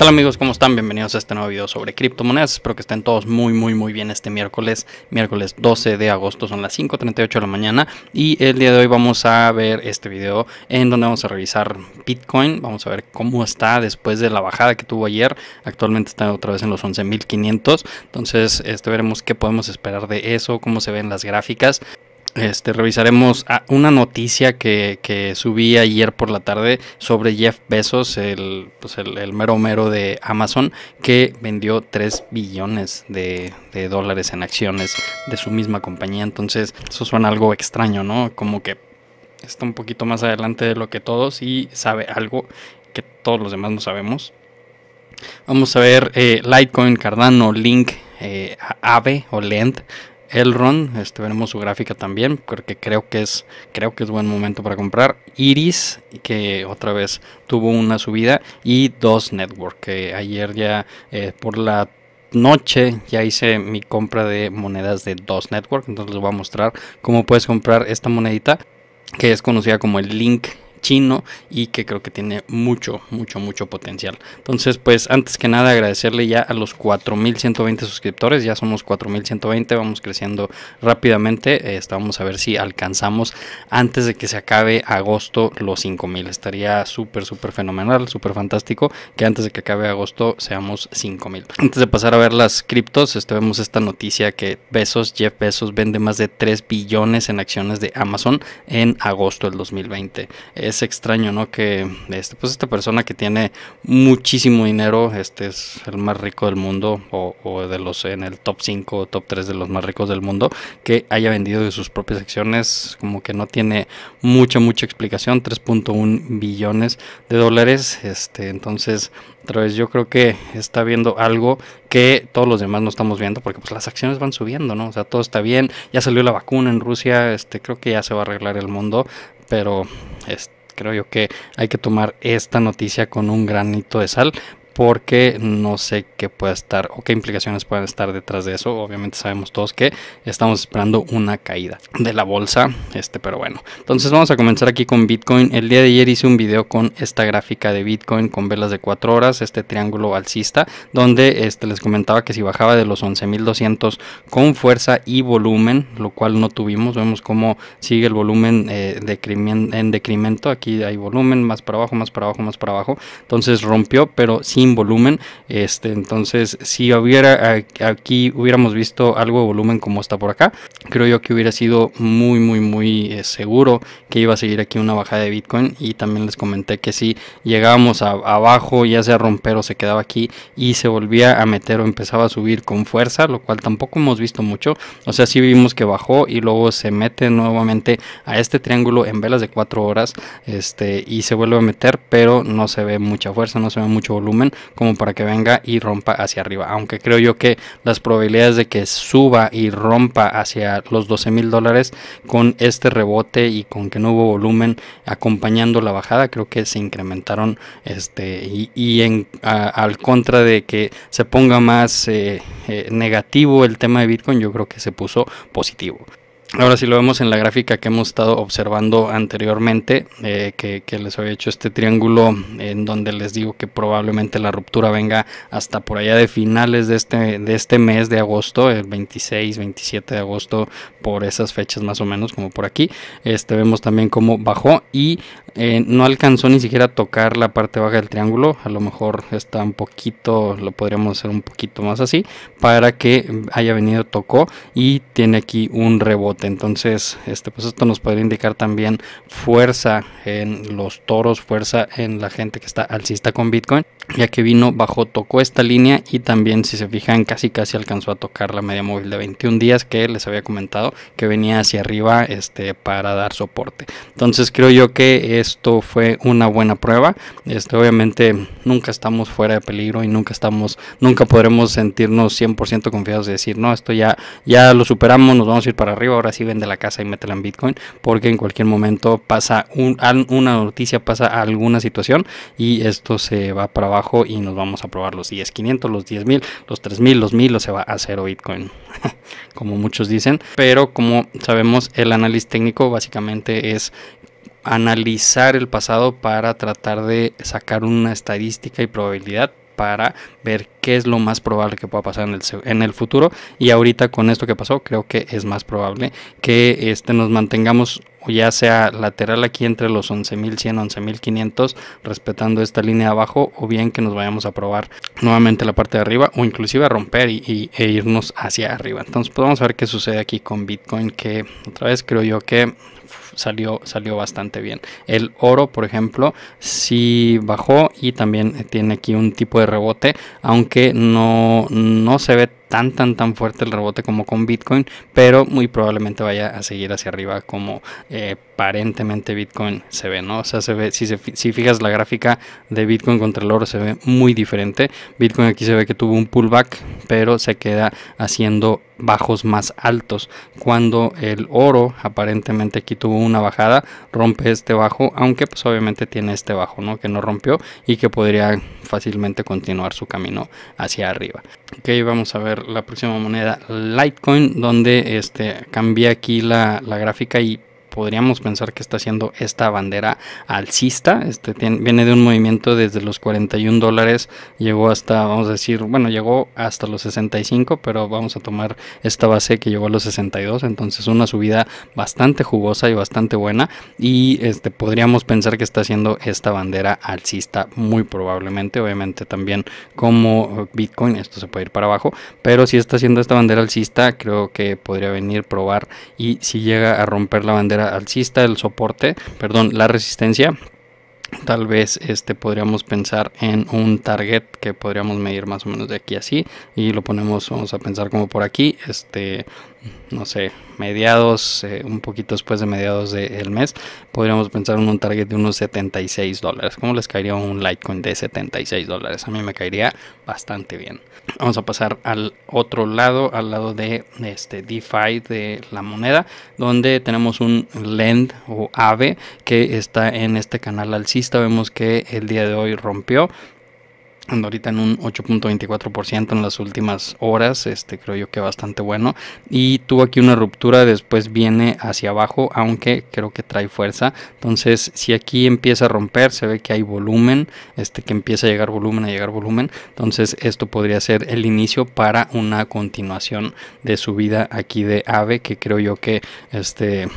tal amigos? ¿Cómo están? Bienvenidos a este nuevo video sobre criptomonedas. Espero que estén todos muy muy muy bien este miércoles, miércoles 12 de agosto, son las 5.38 de la mañana y el día de hoy vamos a ver este video en donde vamos a revisar Bitcoin, vamos a ver cómo está después de la bajada que tuvo ayer, actualmente está otra vez en los 11.500, entonces este, veremos qué podemos esperar de eso, cómo se ven las gráficas este, revisaremos ah, una noticia que, que, subí ayer por la tarde sobre Jeff Bezos, el, pues el, mero mero de Amazon, que vendió 3 billones de, de, dólares en acciones de su misma compañía. Entonces, eso suena algo extraño, ¿no? Como que está un poquito más adelante de lo que todos y sabe algo que todos los demás no sabemos. Vamos a ver eh, Litecoin, Cardano, Link, eh, Ave o Lend Elrond, este, veremos su gráfica también, porque creo que es creo que es buen momento para comprar. Iris, que otra vez tuvo una subida, y Dos Network, que ayer ya eh, por la noche ya hice mi compra de monedas de Dos Network, entonces les voy a mostrar cómo puedes comprar esta monedita, que es conocida como el Link chino y que creo que tiene mucho, mucho, mucho potencial. Entonces, pues antes que nada agradecerle ya a los 4120 suscriptores, ya somos 4120, vamos creciendo rápidamente. Eh, vamos a ver si alcanzamos antes de que se acabe agosto los 5000. Estaría súper, súper fenomenal, súper fantástico que antes de que acabe agosto seamos 5000. Antes de pasar a ver las criptos, este, vemos esta noticia que Besos, Jeff Bezos vende más de 3 billones en acciones de Amazon en agosto del 2020 es extraño, ¿no? Que este, pues esta persona que tiene muchísimo dinero, este es el más rico del mundo, o, de los en el top 5 o top 3 de los más ricos del mundo, que haya vendido de sus propias acciones, como que no tiene mucha, mucha explicación, 3.1 billones de dólares, este, entonces otra vez yo creo que está viendo algo que todos los demás no estamos viendo porque pues las acciones van subiendo, ¿no? O sea, todo está bien, ya salió la vacuna en Rusia, este creo que ya se va a arreglar el mundo, pero este creo yo que hay que tomar esta noticia con un granito de sal porque no sé qué puede estar o qué implicaciones pueden estar detrás de eso. Obviamente sabemos todos que estamos esperando una caída de la bolsa, este, pero bueno. Entonces vamos a comenzar aquí con Bitcoin. El día de ayer hice un video con esta gráfica de Bitcoin con velas de 4 horas, este triángulo alcista, donde este, les comentaba que si bajaba de los 11.200 con fuerza y volumen, lo cual no tuvimos, vemos cómo sigue el volumen eh, en decremento. Aquí hay volumen más para abajo, más para abajo, más para abajo. Entonces rompió, pero sin volumen. Este, entonces, si hubiera aquí hubiéramos visto algo de volumen como está por acá, creo yo que hubiera sido muy, muy, muy eh, seguro que iba a seguir aquí una bajada de Bitcoin. Y también les comenté que si llegábamos abajo, ya sea romper o se quedaba aquí y se volvía a meter o empezaba a subir con fuerza, lo cual tampoco hemos visto mucho. O sea, si vimos que bajó y luego se mete nuevamente a este triángulo en velas de 4 horas este, y se vuelve a meter, pero no se ve mucha fuerza, no se ve mucho volumen como para que venga y rompa hacia arriba. Aunque creo yo que las probabilidades de que suba y rompa hacia los 12 mil dólares con este rebote y con que no hubo volumen acompañando la bajada, creo que se incrementaron este y, en al contra de que se ponga más eh, eh, negativo el tema de Bitcoin, yo creo que se puso positivo. Ahora si lo vemos en la gráfica que hemos estado observando anteriormente, eh, que, les había hecho este triángulo en donde les digo que probablemente la ruptura venga hasta por allá de finales de este, de este mes de agosto, el 26, 27 de agosto, por esas fechas más o menos, como por aquí. Este vemos también cómo bajó y eh, no alcanzó ni siquiera a tocar la parte baja del triángulo. A lo mejor está un poquito, lo podríamos hacer un poquito más así, para que haya venido, tocó y tiene aquí un rebote entonces, este, pues esto nos podría indicar también fuerza en los toros, fuerza en la gente que está alcista con Bitcoin, ya que vino, bajo, tocó esta línea y también, si se fijan, casi casi alcanzó a tocar la media móvil de 21 días que les había comentado que venía hacia arriba este, para dar soporte. Entonces, creo yo que esto fue una buena prueba. Este, obviamente, nunca estamos fuera de peligro y nunca estamos, nunca podremos sentirnos 100% confiados de decir, no, esto ya, ya lo superamos, nos vamos a ir para arriba, ahora si vende la casa y métela en Bitcoin, porque en cualquier momento pasa una noticia, pasa alguna situación y esto se va para abajo y nos vamos a probar los 10, 500, los 10 mil, los 3 mil, los 1000 o se va a cero Bitcoin, como muchos dicen. Pero como sabemos, el análisis técnico básicamente es analizar el pasado para tratar de sacar una estadística y probabilidad para ver qué es lo más probable que pueda pasar en el, futuro. Y ahorita con esto que pasó creo que es más probable que este nos mantengamos ya sea lateral aquí entre los 11.100 11.500 respetando esta línea abajo o bien que nos vayamos a probar nuevamente la parte de arriba o inclusive a romper y, e irnos hacia arriba. Entonces pues vamos a ver qué sucede aquí con Bitcoin que otra vez creo yo que salió, salió bastante bien. El oro, por ejemplo, sí bajó y también tiene aquí un tipo de rebote, aunque no, no se ve tan tan tan fuerte el rebote como con Bitcoin, pero muy probablemente vaya a seguir hacia arriba como eh, aparentemente Bitcoin se ve, ¿no? O sea, se ve, si, fijas la gráfica de Bitcoin contra el oro se ve muy diferente. Bitcoin aquí se ve que tuvo un pullback, pero se queda haciendo bajos más altos. Cuando el oro aparentemente aquí tuvo una bajada, rompe este bajo, aunque pues obviamente tiene este bajo, ¿no? Que no rompió y que podría fácilmente continuar su camino hacia arriba. Ok, vamos a ver la próxima moneda Litecoin, donde este cambia aquí la gráfica y podríamos pensar que está haciendo esta bandera alcista. Este viene de un movimiento desde los 41 dólares, llegó hasta, vamos a decir, bueno, llegó hasta los 65, pero vamos a tomar esta base que llegó a los 62, entonces una subida bastante jugosa y bastante buena. Y este podríamos pensar que está haciendo esta bandera alcista muy probablemente, obviamente también como Bitcoin, esto se puede ir para abajo, pero si está haciendo esta bandera alcista, creo que podría venir probar y si llega a romper la bandera alcista, el soporte, perdón, la resistencia, tal vez este podríamos pensar en un target que podríamos medir más o menos de aquí así y lo ponemos vamos a pensar como por aquí este no sé, mediados, eh, un poquito después de mediados del mes, podríamos pensar en un target de unos 76 dólares. ¿Cómo les caería un Litecoin de 76 dólares? A mí me caería bastante bien. Vamos a pasar al otro lado, al lado de este DeFi de la moneda, donde tenemos un Lend o AVE que está en este canal alcista. Vemos que el día de hoy rompió ahorita en un 8.24% en las últimas horas, este creo yo que bastante bueno. Y tuvo aquí una ruptura, después viene hacia abajo, aunque creo que trae fuerza, entonces si aquí empieza a romper, se ve que hay volumen, este que empieza a llegar volumen, a llegar volumen, entonces esto podría ser el inicio para una continuación de subida aquí de AVE, que creo yo que este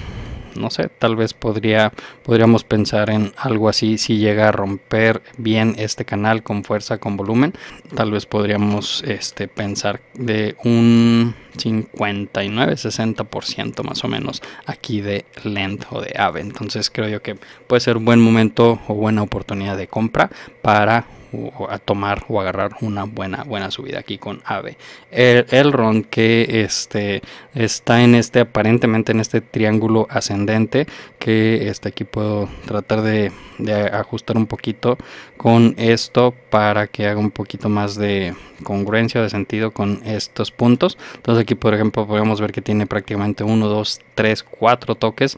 no sé, tal vez podría, podríamos pensar en algo así si llega a romper bien este canal con fuerza, con volumen, tal vez podríamos este, pensar de un 59-60% más o menos aquí de Lend o de AVE. Entonces creo yo que puede ser un buen momento o buena oportunidad de compra para a tomar o agarrar una buena buena subida aquí con AVE. El, el que este está en este aparentemente en este triángulo ascendente que este aquí puedo tratar de, de ajustar un poquito con esto para que haga un poquito más de congruencia de sentido con estos puntos. Entonces aquí por ejemplo podemos ver que tiene prácticamente 1, 2, 3, 4 toques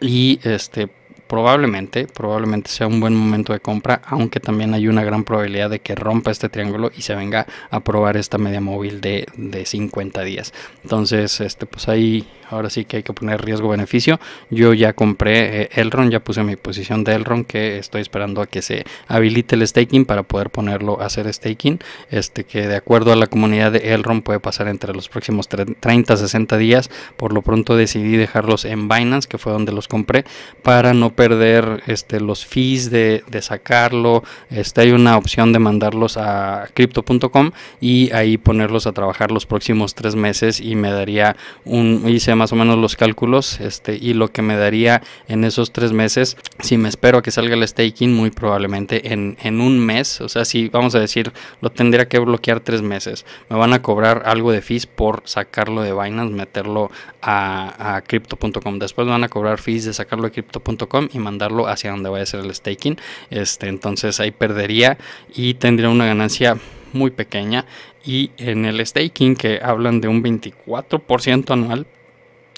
y este probablemente, probablemente sea un buen momento de compra, aunque también hay una gran probabilidad de que rompa este triángulo y se venga a probar esta media móvil de, de 50 días. Entonces, este, pues ahí ahora sí que hay que poner riesgo-beneficio. Yo ya compré eh, Elron, ya puse mi posición de Elron que estoy esperando a que se habilite el staking para poder ponerlo a hacer staking. Este que de acuerdo a la comunidad de Elron puede pasar entre los próximos 30 60 días. Por lo pronto decidí dejarlos en Binance, que fue donde los compré, para no perder este, los fees de, de sacarlo. Este, hay una opción de mandarlos a crypto.com y ahí ponerlos a trabajar los próximos tres meses y me daría un hice más o menos los cálculos este, y lo que me daría en esos tres meses, si me espero a que salga el staking, muy probablemente en, en un mes, o sea, si vamos a decir, lo tendría que bloquear tres meses, me van a cobrar algo de fees por sacarlo de Binance, meterlo a, a crypto.com, después me van a cobrar fees de sacarlo de crypto.com y mandarlo hacia donde vaya a ser el staking, este, entonces ahí perdería y tendría una ganancia muy pequeña. Y en el staking que hablan de un 24% anual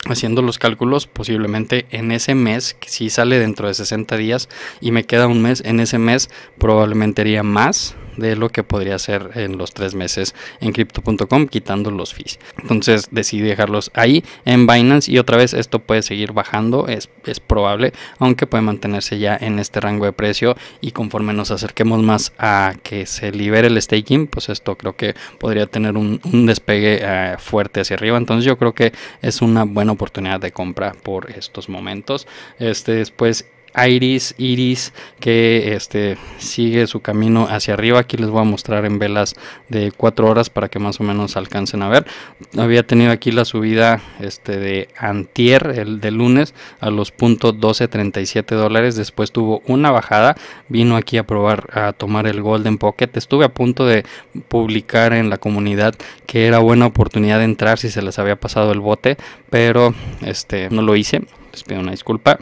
haciendo los cálculos, posiblemente en ese mes, si sale dentro de 60 días y me queda un mes, en ese mes probablemente haría más de lo que podría ser en los tres meses en crypto.com quitando los fees. Entonces decidí dejarlos ahí en Binance y otra vez esto puede seguir bajando, es, es probable, aunque puede mantenerse ya en este rango de precio y conforme nos acerquemos más a que se libere el staking, pues esto creo que podría tener un, despegue eh, fuerte hacia arriba. Entonces yo creo que es una buena oportunidad de compra por estos momentos. Este después Iris, Iris, que este, sigue su camino hacia arriba. Aquí les voy a mostrar en velas de 4 horas para que más o menos alcancen a ver. Había tenido aquí la subida este, de Antier, el de lunes, a los puntos 12.37 dólares. Después tuvo una bajada. Vino aquí a probar a tomar el Golden Pocket. Estuve a punto de publicar en la comunidad que era buena oportunidad de entrar si se les había pasado el bote, pero este, no lo hice. Les pido una disculpa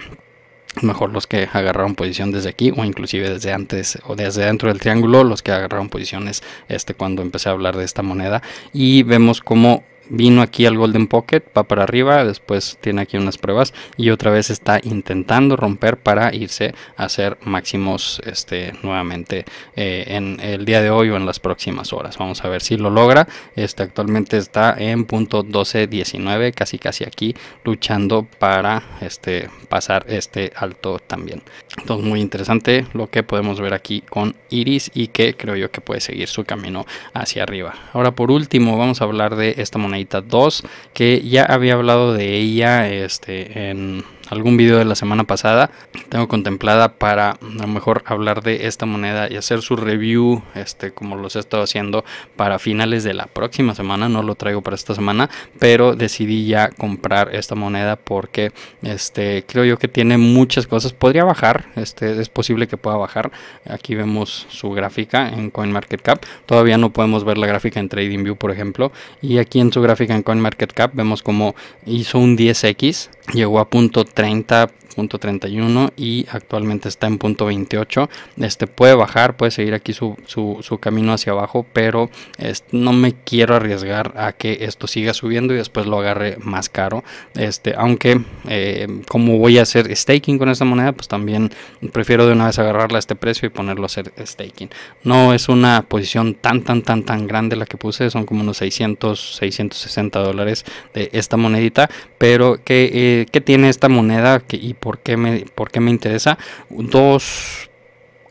mejor los que agarraron posición desde aquí o inclusive desde antes o desde dentro del triángulo los que agarraron posiciones este cuando empecé a hablar de esta moneda. Y vemos como vino aquí al Golden Pocket, va para arriba, después tiene aquí unas pruebas y otra vez está intentando romper para irse a hacer máximos este, nuevamente eh, en el día de hoy o en las próximas horas. Vamos a ver si lo logra. Este actualmente está en punto 12.19, casi casi aquí luchando para este, pasar este alto también. Entonces muy interesante lo que podemos ver aquí con Iris y que creo yo que puede seguir su camino hacia arriba. Ahora por último vamos a hablar de esta moneda 2 que ya había hablado de ella este, en algún video de la semana pasada. Tengo contemplada para a lo mejor hablar de esta moneda y hacer su review, este, como los he estado haciendo para finales de la próxima semana. No lo traigo para esta semana, pero decidí ya comprar esta moneda porque este, creo yo que tiene muchas cosas. Podría bajar, este, es posible que pueda bajar. Aquí vemos su gráfica en CoinMarketCap. Todavía no podemos ver la gráfica en TradingView, por ejemplo. Y aquí en su gráfica en CoinMarketCap vemos como hizo un 10x, llegó a punto 30 30.31 y actualmente está en punto 28 este puede bajar puede seguir aquí su, su, camino hacia abajo pero no me quiero arriesgar a que esto siga subiendo y después lo agarre más caro. Este aunque eh, como voy a hacer staking con esta moneda pues también prefiero de una vez agarrarla a este precio y ponerlo a hacer staking. No es una posición tan tan tan tan grande la que puse son como unos 600 660 dólares de esta monedita pero que, eh, que tiene esta moneda y por qué me, por qué me interesa. Dos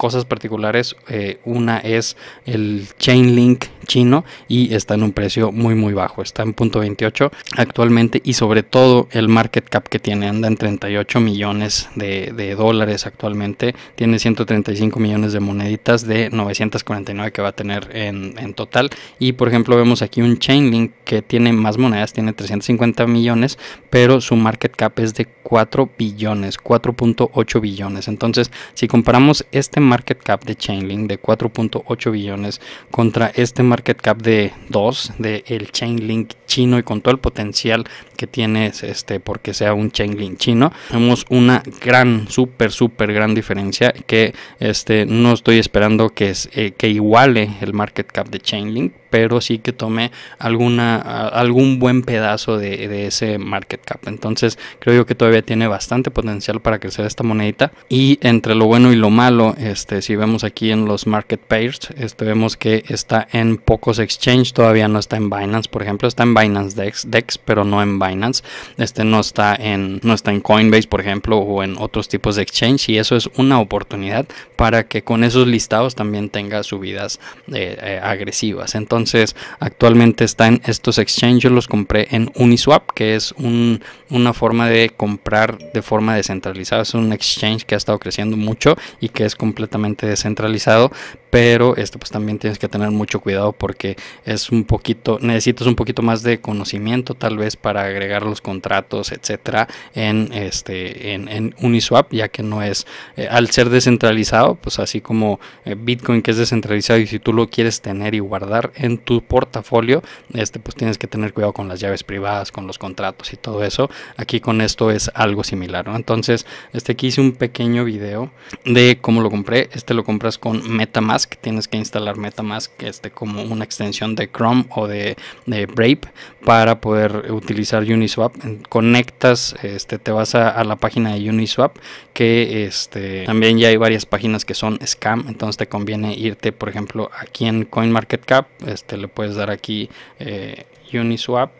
cosas particulares. Eh, una es el Chainlink chino y está en un precio muy muy bajo. Está en punto 28 actualmente y sobre todo el market cap que tiene anda en 38 millones de, dólares actualmente. Tiene 135 millones de moneditas de 949 que va a tener en, en total. Y por ejemplo vemos aquí un Chainlink que tiene más monedas, tiene 350 millones, pero su market cap es de 4 billones, 4.8 billones. Entonces si comparamos este market cap de Chainlink de 4.8 billones contra este market cap de 2 de el Chainlink chino y con todo el potencial que tiene este porque sea un Chainlink chino, vemos una gran, súper, súper gran diferencia que este no estoy esperando que, es, eh, que iguale el market cap de Chainlink, pero sí que tome alguna, algún buen pedazo de, de, ese market cap. Entonces creo yo que todavía tiene bastante potencial para crecer esta monedita. Y entre lo bueno y lo malo, este, si vemos aquí en los market pairs, este, vemos que está en pocos exchange, todavía no está en Binance, por ejemplo, está en Binance Dex, Dex pero no en Binance. Este no está en, no está en Coinbase, por ejemplo, o en otros tipos de exchange. Y eso es una oportunidad para que con esos listados también tenga subidas eh, eh, agresivas. Entonces, actualmente está en estos exchanges, los compré en Uniswap, que es una forma de comprar de forma descentralizada. Es un exchange que ha estado creciendo mucho y que es completamente descentralizado, pero esto pues también tienes que tener mucho cuidado porque es un poquito, necesitas un poquito más de conocimiento tal vez para agregar los contratos, etcétera, en este, en, Uniswap, ya que no es, eh, al ser descentralizado, pues así como eh, Bitcoin que es descentralizado y si tú lo quieres tener y guardar en tu portafolio, este, pues tienes que tener cuidado con las llaves privadas, con los contratos y todo eso. Aquí con esto es algo similar, Entonces, este aquí hice un pequeño video de cómo lo compré Este lo compras con Metamask. Tienes que instalar Metamask este, como una extensión de Chrome o de, Brave para poder utilizar Uniswap. Conectas, este, te vas a, la página de Uniswap que este, también ya hay varias páginas que son scam. Entonces te conviene irte, por ejemplo, aquí en CoinMarketCap. Este, le puedes dar aquí eh, Uniswap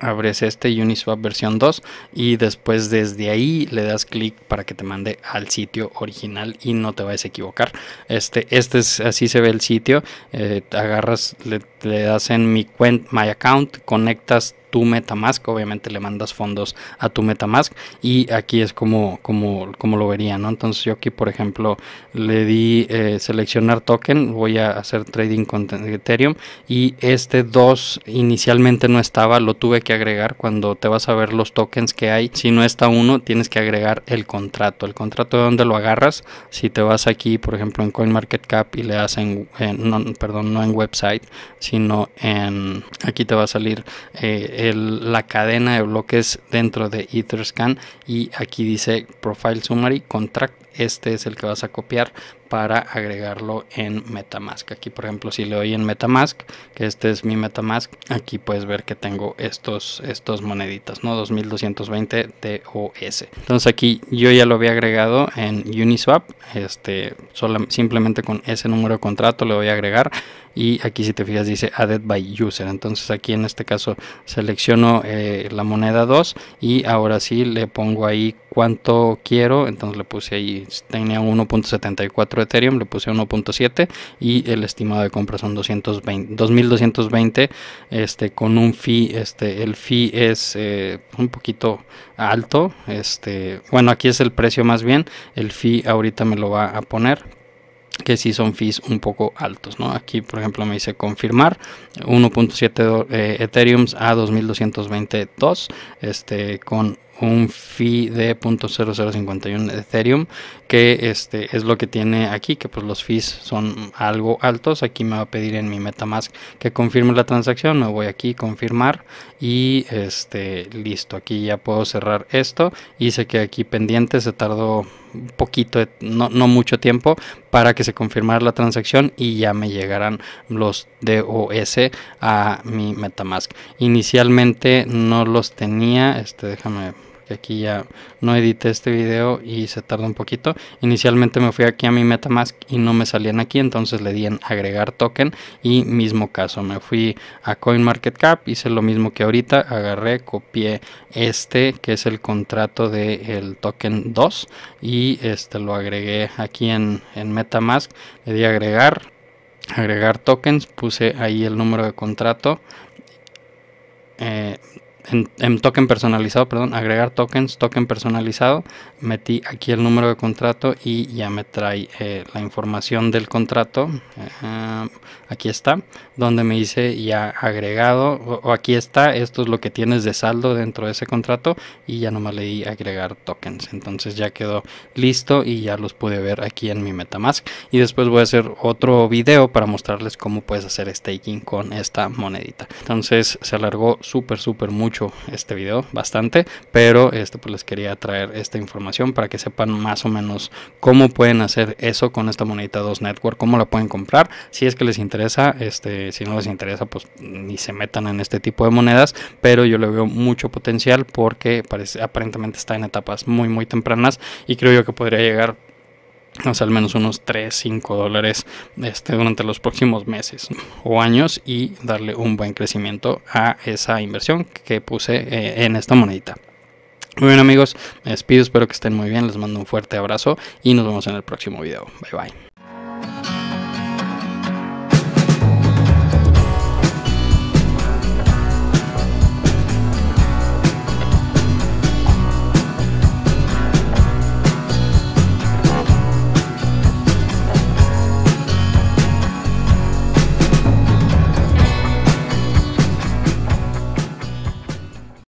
abres este Uniswap versión 2 y después desde ahí le das clic para que te mande al sitio original y no te vayas a equivocar. Este este es así se ve el sitio eh, agarras le, le, das en mi cuenta my account conectas tu Metamask, obviamente le mandas fondos a tu Metamask y aquí es como, como, como lo vería, ¿no? Entonces yo aquí, por ejemplo, le di eh, seleccionar token, voy a hacer trading con Ethereum y este 2 inicialmente no estaba, lo tuve que agregar. Cuando te vas a ver los tokens que hay, si no está uno, tienes que agregar el contrato, el contrato de donde lo agarras, si te vas aquí, por ejemplo, en CoinMarketCap y le das en, perdón, no en website, sino en, aquí te va a salir eh, la cadena de bloques dentro de Etherscan y aquí dice Profile Summary Contract. Este es el que vas a copiar para agregarlo en Metamask. Aquí, por ejemplo, si le doy en Metamask, que este es mi Metamask, aquí puedes ver que tengo estos, estos moneditas, ¿no? 2220 DOS. Entonces aquí yo ya lo había agregado en Uniswap, este, simplemente con ese número de contrato le voy a agregar y aquí si te fijas dice added by user entonces aquí en este caso selecciono eh, la moneda 2 y ahora sí le pongo ahí cuánto quiero entonces le puse ahí tenía 1.74 Ethereum le puse 1.7 y el estimado de compra son 220 2220 este con un fee este el fee es eh, un poquito alto este bueno aquí es el precio más bien el fee ahorita me lo va a poner que sí son fees un poco altos, ¿no? Aquí, por ejemplo, me dice confirmar 1.7 eh, Ethereum a 2222, este, con un fee de. 0.0051 Ethereum que este es lo que tiene aquí que pues los fees son algo altos. Aquí me va a pedir en mi metamask que confirme la transacción. Me voy aquí confirmar y este listo. Aquí ya puedo cerrar esto y se queda aquí pendiente se tardó un poquito no, no mucho tiempo para que se confirmara la transacción y ya me llegarán los DOS a mi metamask. Inicialmente no los tenía este déjame que aquí ya no edité este video y se tarda un poquito. Inicialmente me fui aquí a mi Metamask y no me salían aquí, entonces le di en agregar token y mismo caso, me fui a CoinMarketCap, hice lo mismo que ahorita, agarré, copié este que es el contrato del token 2 y este lo agregué aquí en, en Metamask, le di agregar, agregar tokens, puse ahí el número de contrato. Eh, en, token personalizado, perdón, agregar tokens, token personalizado, metí aquí el número de contrato y ya me trae eh, la información del contrato. Aquí está, donde me dice ya agregado, o, aquí está, esto es lo que tienes de saldo dentro de ese contrato y ya nomás le di agregar tokens. Entonces ya quedó listo y ya los pude ver aquí en mi Metamask. Y después voy a hacer otro video para mostrarles cómo puedes hacer staking con esta monedita. Entonces se alargó súper, súper mucho este video, bastante, pero este pues les quería traer esta información para que sepan más o menos cómo pueden hacer eso con esta monedita 2 Network, cómo la pueden comprar, si es que les interesa, este si no les interesa pues ni se metan en este tipo de monedas, pero yo le veo mucho potencial porque parece, aparentemente está en etapas muy muy tempranas y creo yo que podría llegar o al menos unos 3, 5 dólares este, durante los próximos meses o años y darle un buen crecimiento a esa inversión que puse eh, en esta monedita. Muy bien amigos, me despido, espero que estén muy bien, les mando un fuerte abrazo y nos vemos en el próximo video. Bye bye.